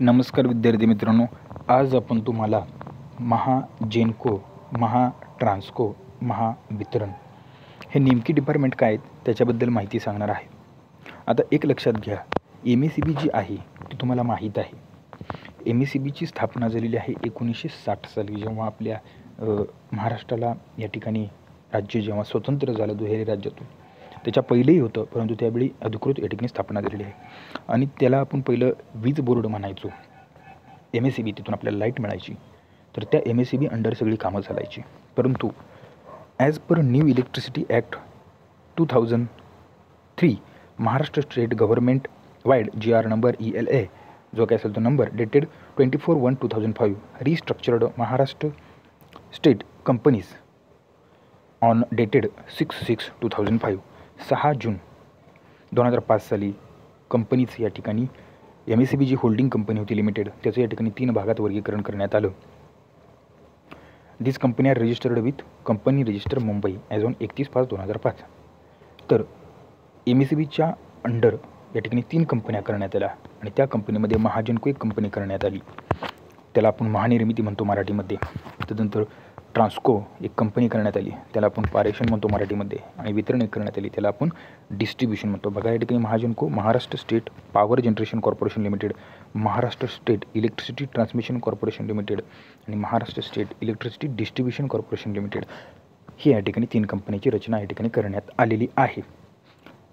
नमस्कार विद्यार्थी मित्रांनो आज आपण तुम्हाला महा जेनको महा ट्रान्सको महावितरण हे नेमकी डिपार्टमेंट काय आहेत त्याच्याबद्दल माहिती सांगणार आहे. आता एक लक्षात घ्या एम ए सी बी जी आहे ती तुम्हाला माहीत आहे. एम ए सी बीची स्थापना झालेली आहे एकोणीसशे साठ साली जेव्हा आपल्या महाराष्ट्राला या ठिकाणी राज्य जेव्हा स्वतंत्र झालं दुहेरी राज्यातून. त्याच्या पहिलेही होतं परंतु त्यावेळी अधिकृत या ठिकाणी स्थापना झालेली आहे. आणि त्याला आपण पहिलं वीज बोर्ड म्हणायचो. एम एस सी बी तिथून आपल्याला लाइट मिळायची. तर त्या M S C B under सगळी कामं चालायची. परंतु as per new electricity act two thousand three Maharashtra state government wide G R number E L A जो काय असेल तो number dated twenty four one two thousand five restructured Maharashtra state companies on dated six six two thousand five सहा जून दोन हजार पाच साली कंपनीच या ठिकाणी M S C B G holding company होती लिमिटेड त्याचं या ठिकाणी तीन भागात वर्गीकरण करण्यात आलं. This company are registered with company register Mumbai as on एकतीस पाच दोन हजार पाच. तर एम एस सी बीच्या अंडर या ठिकाणी तीन कंपन्या करण्यात आल्या आणि त्या कंपनीमध्ये महाजनको एक कंपनी करण्यात आली. त्याला आपण महानिर्मिती म्हणतो मराठीमध्ये. त्यानंतर ट्रान्सको एक कंपनी करण्यात आली. त्याला आपण पारेषण म्हणतो मराठीमध्ये आणि वितरण एक करण्यात आली. त्याला आपण डिस्ट्रीब्युशन म्हणतो. बघा या ठिकाणी Mahagenco Maharashtra state power generation corporation limited Maharashtra state electricity transmission corporation limited आणि Maharashtra state electricity distribution corporation limited ही या ठिकाणी तीन कंपनीची रचना या ठिकाणी करण्यात आलेली आहे.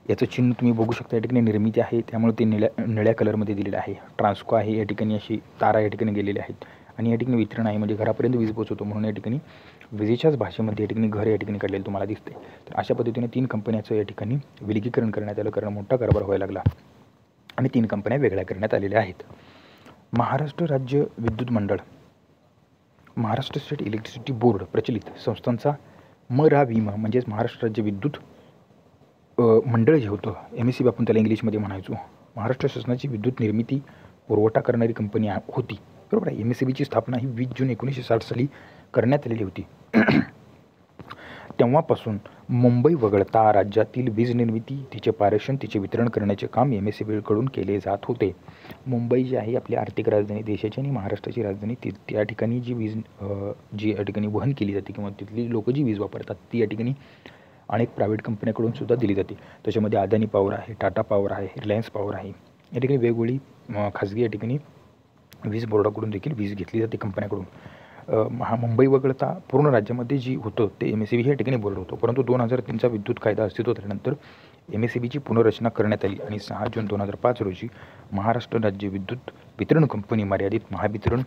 याचं चिन्ह तुम्ही बघू शकता. या ठिकाणी निर्मिती आहे. त्यामुळे ते निळ्या निळ्या कलरमध्ये दिलेलं आहे. ट्रान्सको आहे. या ठिकाणी अशी तारा या ठिकाणी गेलेल्या आहेत. आणि या ठिकाणी वितरण आहे. म्हणजे घरापर्यंत वीज पोचवतो म्हणून या ठिकाणी विजेच्याच भाषेमध्ये या ठिकाणी घर या ठिकाणी काढलेलं तुम्हाला दिसते तर अशा पद्धतीने तीन कंपन्याचं या ठिकाणी विलगीकरण करण्यात आलं. कारण मोठा कारभार व्हायला लागला. आणि तीन कंपन्या वेगळ्या करण्यात आलेल्या आहेत. महाराष्ट्र राज्य विद्युत मंडळ महाराष्ट्र स्टेट इलेक्ट्रिसिटी बोर्ड प्रचलित संस्थांचा म रा विमा म्हणजेच महाराष्ट्र राज्य विद्युत मंडळ जे होतं एम एस सी बापून आपण त्याला इंग्लिशमध्ये म्हणायचो. महाराष्ट्र शासनाची विद्युत निर्मिती पुरवठा करणारी कंपनी होती. बरोबर आहे. एम एस सी बीची स्थापना ही वीस जून एकोणीसशे साठ साली करण्यात आलेली होती. तेव्हापासून मुंबई वगळता राज्यातील वीज निर्मिती तिचे पारेषण तिचे वितरण करण्याचे काम एम एस सी बीकडून केले जात होते. मुंबई जी आहे आपली आर्थिक राजधानी देशाची आणि महाराष्ट्राची राजधानी ती त्या ठिकाणी जी वीज जी या ठिकाणी वहन केली जाते किंवा तिथली लोक जी वीज वापरतात ती या ठिकाणी अनेक प्रायव्हेट कंपन्याकडून सुद्धा दिली जाते. त्याच्यामध्ये अदानी पॉवर आहे टाटा पॉवर आहे रिलायन्स पॉवर आहे. या ठिकाणी वेगवेगळी खाजगी या ठिकाणी वीज बोर्डाकडून देखील वीज घेतली जाते कंपन्याकडून. महा मुंबई वगळता पूर्ण राज्यामध्ये जी होतं ते एम एस सी बी ह्या ठिकाणी बोर्ड होतं. परंतु दोन हजार तीनचा विद्युत कायदा अस्तित्वात आल्यानंतर एम एस सी बीची पुनर्रचना करण्यात आली आणि सहा जून दोन हजार पाच रोजी महाराष्ट्र राज्य विद्युत वितरण कंपनी मर्यादित महावितरण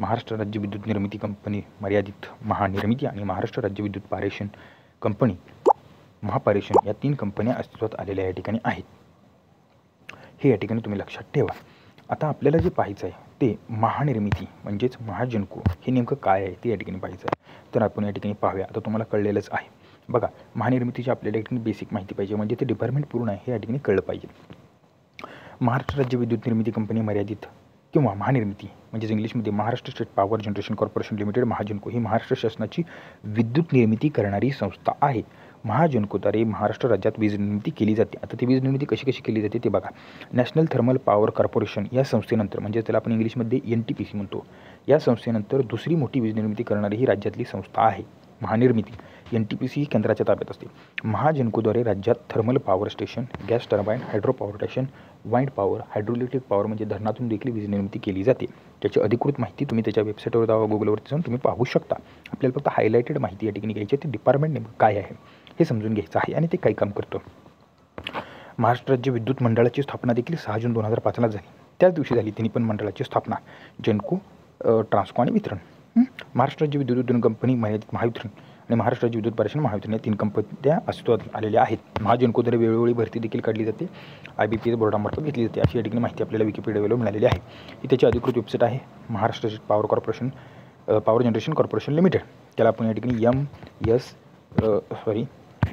महाराष्ट्र राज्य विद्युत निर्मिती कंपनी मर्यादित महानिर्मिती आणि महाराष्ट्र राज्य विद्युत पारेषण कंपनी महापारेषण या तीन कंपन्या अस्तित्वात आलेल्या या ठिकाणी आहेत. हे या ठिकाणी तुम्ही लक्षात ठेवा. आता आपल्याला जे पाहायचं आहे ते महानिर्मिती म्हणजेच महाजनको हे नेमकं काय आहे ते या ठिकाणी पाहायचं आहे. तर आपण या ठिकाणी पाहूया. आता तुम्हाला कळलेलंच आहे. बघा महानिर्मितीची आपल्याला या ठिकाणी बेसिक माहिती पाहिजे म्हणजे ते डिपार्टमेंट पूर्ण आहे हे या ठिकाणी कळलं पाहिजे. महाराष्ट्र राज्य विद्युत निर्मिती कंपनी मर्यादित किंवा महानिर्मिती म्हणजेच इंग्लिशमध्ये Maharashtra state power generation corporation limited Mahagenco ही महाराष्ट्र शासनाची विद्युत निर्मिती करणारी संस्था आहे. महाजनकोद्वारे महाराष्ट्र राज्यात वीज निर्मिती केली जाते. आता ती वीज निर्मिती कशी कशी केली जाते ते बघा. नॅशनल थर्मल पॉवर कॉर्पोरेशन या संस्थेनंतर म्हणजे त्याला आपण इंग्लिशमध्ये एन टी पी सी म्हणतो. या संस्थेनंतर दुसरी मोठी वीज निर्मिती करणारी ही राज्यातली संस्था आहे Mahanirmiti. N T P C ही केंद्राच्या ताब्यात असते. महाजनकोद्वारे राज्यात thermal power station gas turbine hydro power station wind power hydroelectric power म्हणजे धरणातून देखील वीज निर्मिती केली जाते. त्याची अधिकृत माहिती तुम्ही त्याच्या वेबसाईटवर जावा गुगलवरती जाऊन तुम्ही पाहू शकता. आपल्याला फक्त हायलायटेड माहिती या ठिकाणी घ्यायची ते डिपार्टमेंट नेमकं काय आहे? हे समजून घ्यायचं आहे आणि ते काही काम करतं. महाराष्ट्र राज्य विद्युत मंडळाची स्थापना देखील सहा जून दोन हजार पाचला झाली. त्याच दिवशी झाली तिन्ही पण मंडळाची स्थापना. जेनको ट्रान्स्को ट्रान्सको आणि वितरण. महाराष्ट्र राज्य विद्युत उद्योग कंपनी मर्यादित महावितरण आणि महाराष्ट्र राज्य विद्युत परिषद महावितरण या तीन कंपन्या अस्तित्वात आलेल्या आहेत. महाजनकोद्वारे वेळोवेळी भरती देखील काढली जाते. आय बी पी एस बोर्डामार्फत घेतली जाते. अशी या ठिकाणी माहिती आपल्याला विकिपीडियावर मिळालेली आहे. ही त्याची अधिकृत वेबसाईट आहे. Maharashtra power corporation power generation corporation limited. त्याला आपण या ठिकाणी M S sorry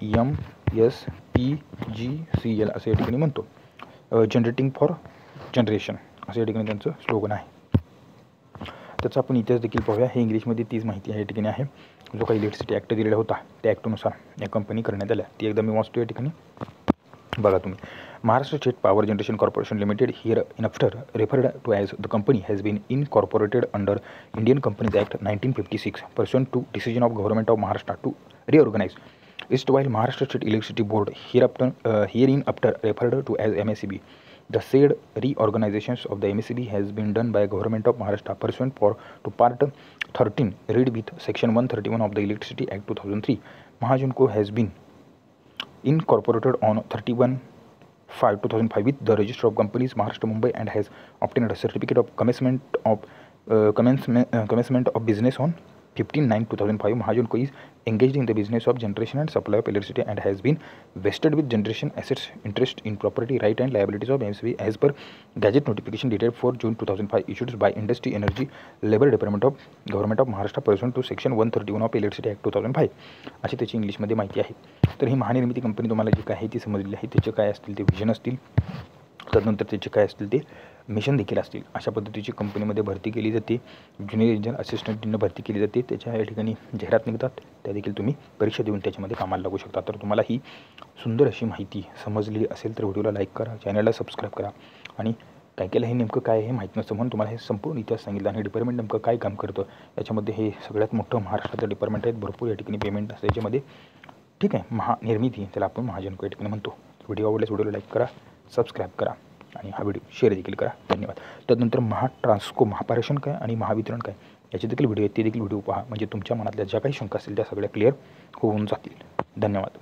M S P G C L असं या ठिकाणी म्हणतो. जनरेटिंग फॉर जनरेशन असं या ठिकाणी त्यांचं स्लोगन आहे. त्याचा आपण इतिहास देखील पाहूया. हे इंग्लिशमध्ये तीच माहिती आहे या ठिकाणी आहे. जो काही इलेक्ट्रिसिटी ॲक्ट दिलेला होता त्या ॲक्टनुसार या कंपनी करण्यात आल्या. ती एकदम मी वाचतो या ठिकाणी. बघा तुम्ही. Maharashtra state power generation corporation limited hereinafter referred to as the company has been incorporated under Indian companies act nineteen fifty six pursuant to decision of government of Maharashtra to reorganise Erstwhile Maharashtra State Electricity Board, hereafter, uh, hereinafter referred to as MSEB. The said reorganization of the MSEB has been done by Government of Maharashtra pursuant for to Part 13 read with Section 131 of the Electricity Act 2003. Mahagenco has been incorporated on 31 5 2005 with the Register of Companies Maharashtra Mumbai and has obtained a certificate of commencement of uh, commencement, uh, commencement of business on fifteen nine two thousand five Mahagenco is engaged in the business of generation and supply of electricity and has been vested with generation assets interest in property right and liabilities of M C as per gazette notification detail for June two thousand five issued by industry energy labour department of government of Maharashtra pursuant to section one thirty one of electricity act two thousand five अशी त्याची इंग्लिशमध्ये माहिती आहे. तर ही महानिर्मिती company तुम्हाला जी काय आहे ती समजली आहे. त्याचे काय असतील ते व्हिजन असतील. तदनंतर त्याचे काय असतील ते मिशन देखील असतील. अशा पद्धतीची कंपनीमध्ये भरती केली जाते. ज्युनियर इंजिनियर असिस्टंटनं भरती केली जाते त्याच्या या ठिकाणी जाहिरात निघतात. त्या देखील तुम्ही परीक्षा देऊन त्याच्यामध्ये कामाला लागू शकता. तर तुम्हाला ही सुंदर अशी माहिती समजली असेल तर व्हिडिओला लाईक करा चॅनलला सबस्क्राईब करा. आणि काय केलं हे नेमकं काय हे माहीत नसतं म्हणून तुम्हाला हे संपूर्ण इतिहास सांगितलं आणि डिपार्टमेंट नेमकं काय काम करतं याच्यामध्ये हे सगळ्यात मोठं महाराष्ट्राचं डिपार्टमेंट आहे भरपूर या ठिकाणी पेमेंट असतं. याच्यामध्ये ठीक आहे महा निर्मिती त्याला आपण महाजनको या ठिकाणी म्हणतो. व्हिडिओ आवडल्यास व्हिडिओला लाईक करा. सबस्क्राईब करा आणि हा व्हिडिओ शेअर देखील करा. धन्यवाद. त्यानंतर महाट्रान्सको महापारेषण काय आणि महावितरण काय? याचे देखील व्हिडिओ आहेत. ते देखील व्हिडिओ पहा. म्हणजे तुमच्या मनातल्या ज्या काही शंका असतील त्या सगळ्या क्लिअर होऊन जातील. धन्यवाद.